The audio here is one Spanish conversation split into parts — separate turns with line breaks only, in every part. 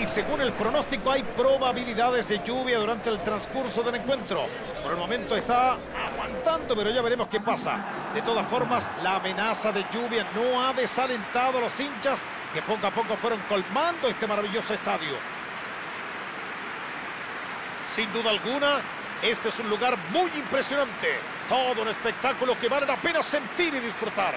y según el pronóstico hay probabilidades de lluvia durante el transcurso del encuentro. Por el momento está aguantando, pero ya veremos qué pasa. De todas formas, la amenaza de lluvia no ha desalentado a los hinchas que poco a poco fueron colmando este maravilloso estadio. Sin duda alguna, este es un lugar muy impresionante. Todo un espectáculo que vale la pena sentir y disfrutar.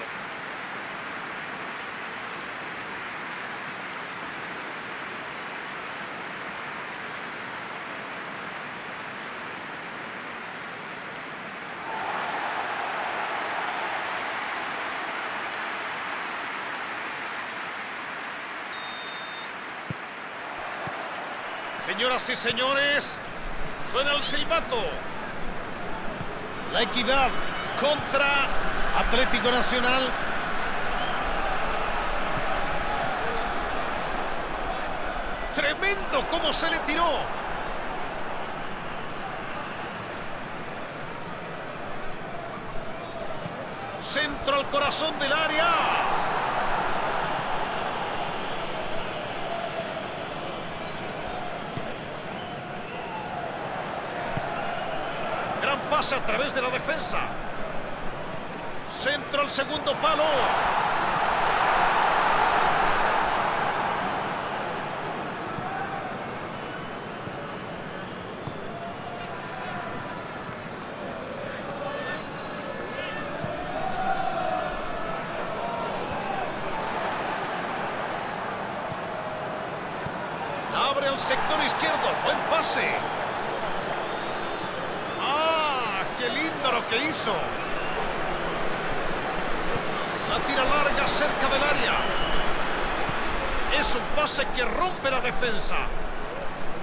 Señoras y señores, suena el silbato. La equidad contra Atlético Nacional. Tremendo cómo se le tiró. Centro al corazón del área. Gran pase a través de la defensa. Centro al segundo palo. Abre al sector izquierdo. Buen pase. ¡Ah! ¡Qué lindo lo que hizo! La tira larga cerca del área. Es un pase que rompe la defensa.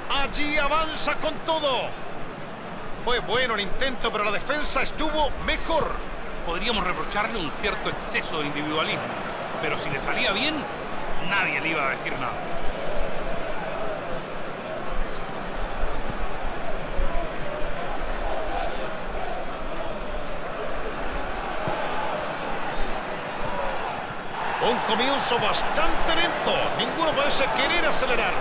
Allí avanza con todo. Fue bueno el intento, pero la defensa estuvo mejor.
Podríamos reprocharle un cierto exceso de individualismo, pero si le salía bien, nadie le iba a decir nada.
Un comienzo bastante lento. Ninguno parece querer acelerar.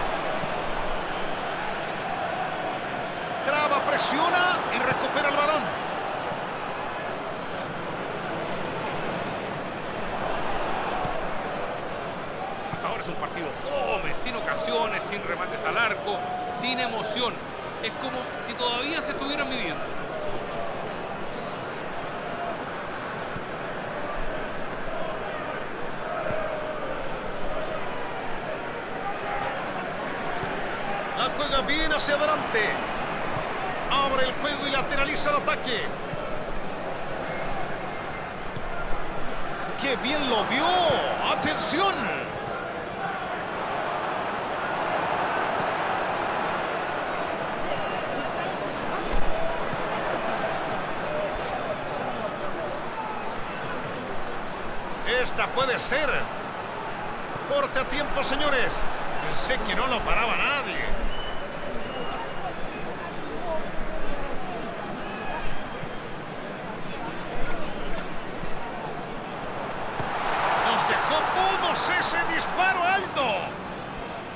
Traba, presiona y recupera el balón.
Hasta ahora es un partido fome, sin ocasiones, sin remates al arco, sin emoción. Es como si todavía se estuvieran viviendo.
La bien hacia adelante. Abre el juego y lateraliza el ataque. ¡Qué bien lo vio! ¡Atención! Esta puede ser. Corte a tiempo, señores. Pensé que no lo paraba nadie.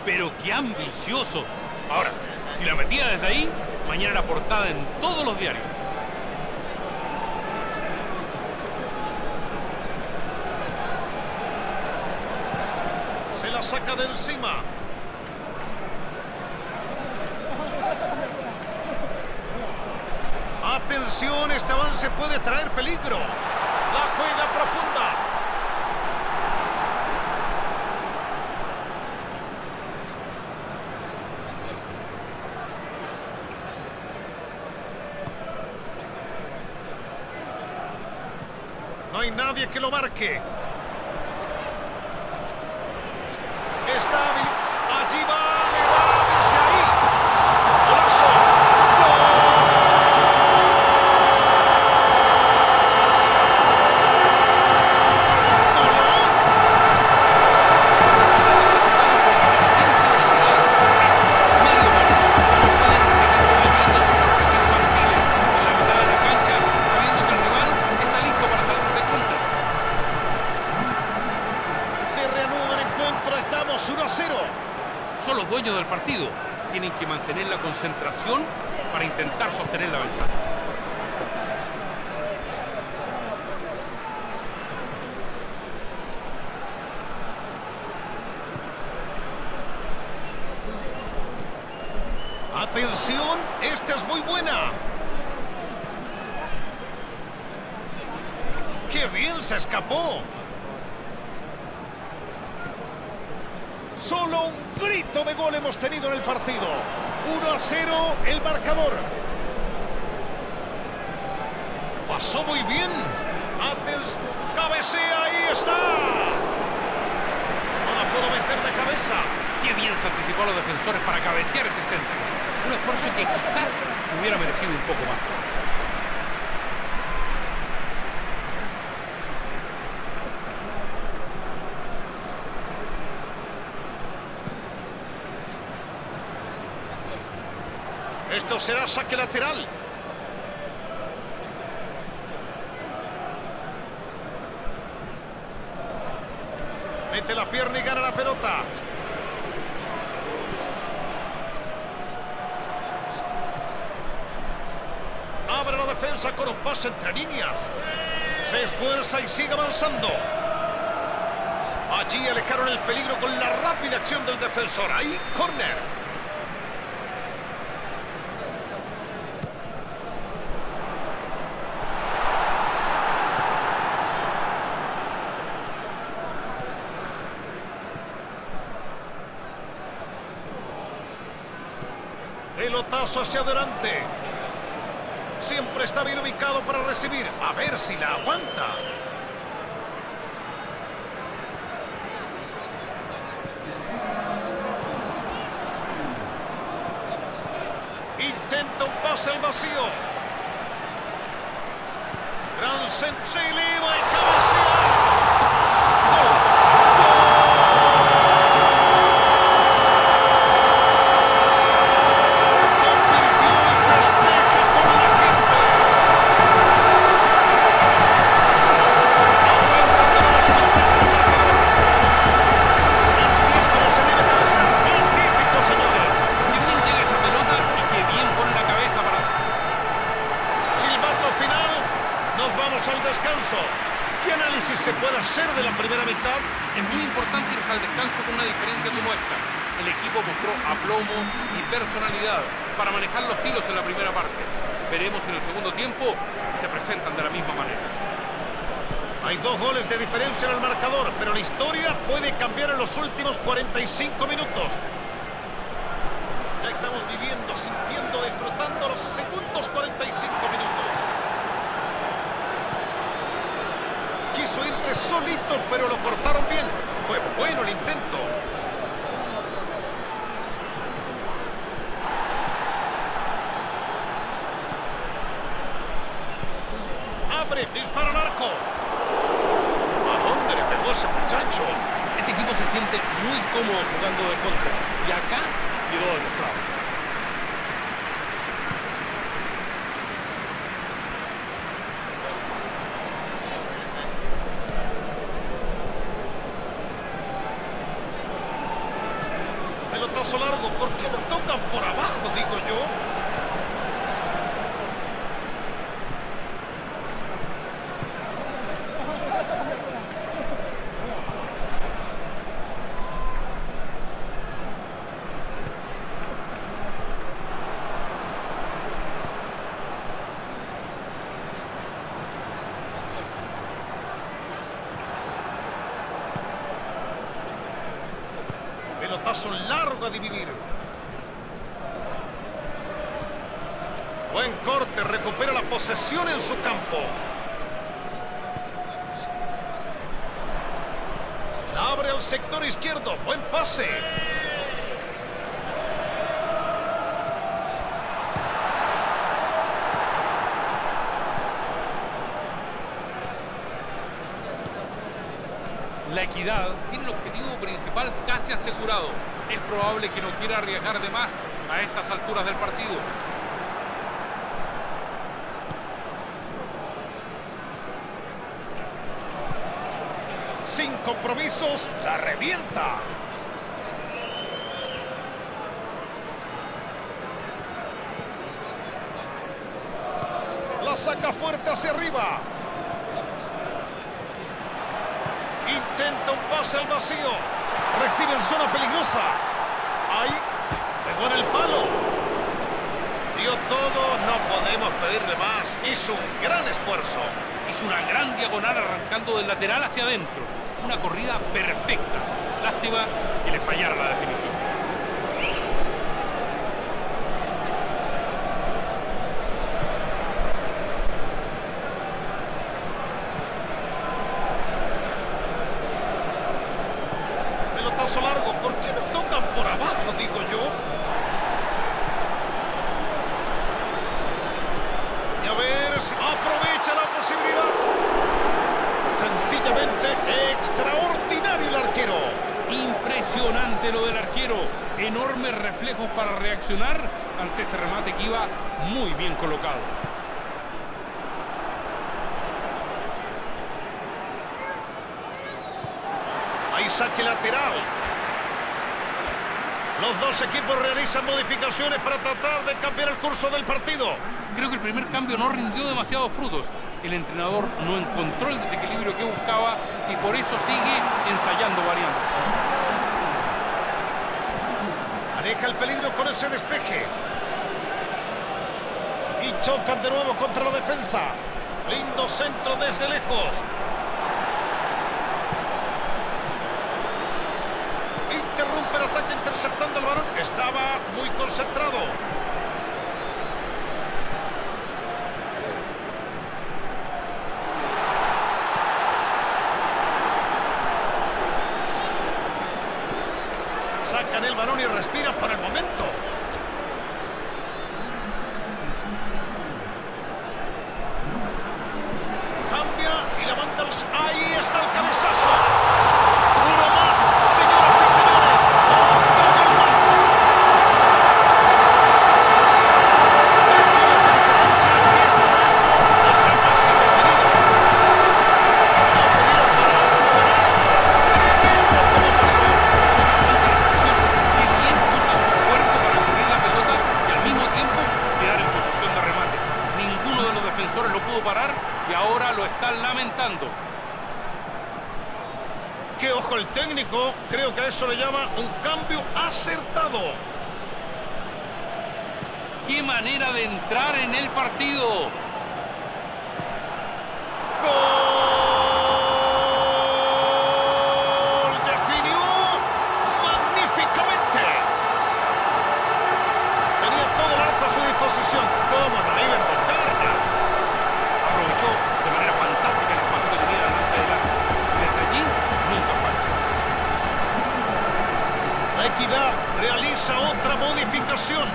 Pero qué ambicioso. Ahora, si la metía desde ahí, mañana era portada en todos los diarios.
Se la saca de encima. Atención, este avance puede traer peligro. La juega profunda. No hay nadie que lo marque. Está hábil. Allí va, le da desde ahí. Golazo. Se reanuda el encuentro. Estamos 1 a 0.
del partido. Tienen que mantener la concentración para intentar sostener la ventaja.
Atención, esta es muy buena. ¡Qué bien se escapó! Solo un grito de gol hemos tenido en el partido. 1 a 0 el marcador. Pasó muy bien. Atención, cabecea, ahí está. No la puedo meter de cabeza.
Qué bien se anticipó a los defensores para cabecear ese centro. Un esfuerzo que quizás hubiera merecido un poco más.
Esto será saque lateral. Mete la pierna y gana la pelota. Abre la defensa con un pase entre líneas. Se esfuerza y sigue avanzando. Allí alejaron el peligro con la rápida acción del defensor. Ahí, córner. Hacia adelante. Siempre está bien ubicado para recibir. A ver si la aguanta. Intenta un pase al vacío. Gran centro, se eleva y. ¡Gol! Convirtió y festeja con la gente. Aumenta tenemos una Así es como se debe de hacer. Magnífico, señores.
Qué bien llega esa pelota y qué bien pone la cabeza para...
Silbato final, nos vamos al descanso. ¿Qué análisis se puede hacer de la primera mitad?
Es muy importante irse al descanso con una diferencia como esta. El equipo mostró aplomo y personalidad para manejar los hilos en la primera parte. Veremos si en el segundo tiempo se presentan de la misma manera.
Hay dos goles de diferencia en el marcador, pero la historia puede cambiar en los últimos 45 minutos. Ya estamos viviendo, sintiendo, disfrutando los segundos 45 minutos. Quiso irse solito, pero lo cortaron bien. Fue bueno el intento. Abre, dispara al arco. ¿A dónde le pegó ese muchacho?
Este equipo se siente muy cómodo jugando de contra y acá quedó demostrado.
Pelotazo largo. ¿Por qué lo tocan por abajo, digo yo? Largo a dividir. Buen corte, recupera la posesión en su campo. La abre al sector izquierdo. Buen pase.
rival casi asegurado. Es probable que no quiera arriesgar de más a estas alturas del partido.
Sin compromisos, la revienta. La saca fuerte hacia arriba. Intenta un pase al vacío. Recibe en zona peligrosa. Ahí. Pegó en el palo. Dio todo. No podemos pedirle más. Hizo un gran esfuerzo.
Hizo una gran diagonal arrancando del lateral hacia adentro. Una corrida perfecta. Lástima que le fallara la definición.
Pelotazo largo. ¿Por qué no tocan por abajo, digo yo? Y a ver si aprovecha la posibilidad. Sencillamente extraordinario el arquero.
Impresionante lo del arquero. Enormes reflejos para reaccionar ante ese remate que iba muy bien colocado.
Ahí saque lateral. Los dos equipos realizan modificaciones para tratar de cambiar el curso del partido.
Creo que el primer cambio no rindió demasiados frutos. El entrenador no encontró el desequilibrio que buscaba y por eso sigue ensayando variantes.
Maneja el peligro con ese despeje. Y chocan de nuevo contra la defensa. Lindo centro desde lejos. Interrumpe el ataque interceptando el balón. Estaba muy concentrado. Sacan el balón y respiran por el momento. Cambia y la manda al... Ahí está el cabezazo. Uno más, señoras y señores. Otro gol más.
Qué bien usa su cuerpo para cubrir la pelota y al mismo tiempo quedar en posición de remate. Ninguno de los defensores lo pudo parar y ahora lo están lamentando.
Qué ojo el técnico. Creo que a eso le llama un cambio acertado.
Qué manera de entrar en el partido.
¡Gol! Definió magníficamente. Tenía todo el arco a su disposición. ¿Cómo no iba a invocarla?
Aprovechó de manera fantástica el espacio que tenía delante del arco. Desde allí nunca falla.
La equidad realiza otra modificación.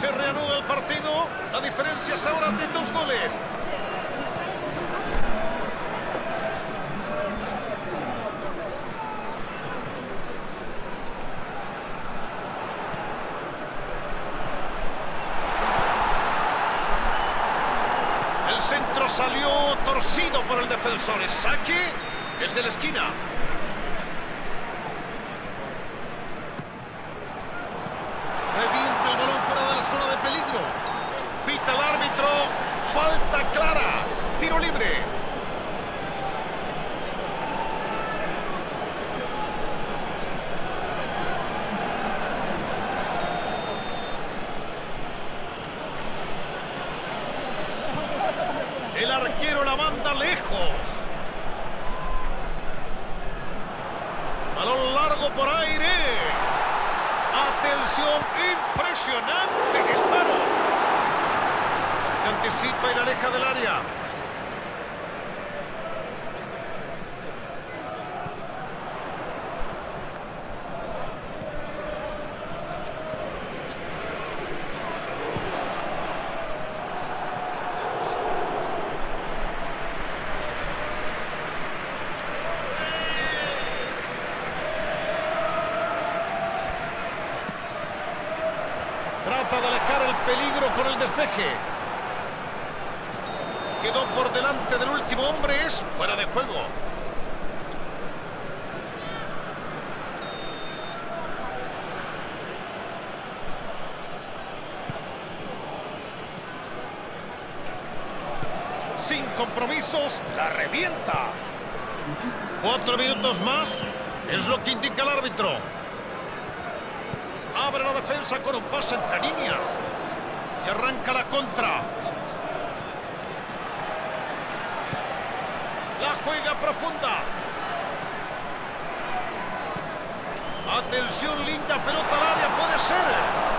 Se reanuda el partido. La diferencia es ahora de dos goles. El centro salió torcido por el defensor. El saque es de la esquina. Revienta el balón fuera de la zona de peligro. Pita el árbitro. Falta clara. Libre. El arquero la manda lejos. Balón largo por aire. Atención, impresionante disparo. Se anticipa y la aleja del área. Trata de alejar el peligro con el despeje. Quedó por delante del último hombre. Es fuera de juego. Sin compromisos, la revienta. Cuatro minutos más es lo que indica el árbitro. Abre la defensa con un pase entre líneas. Y arranca la contra. La juega profunda. Atención, linda pelota al área, puede ser.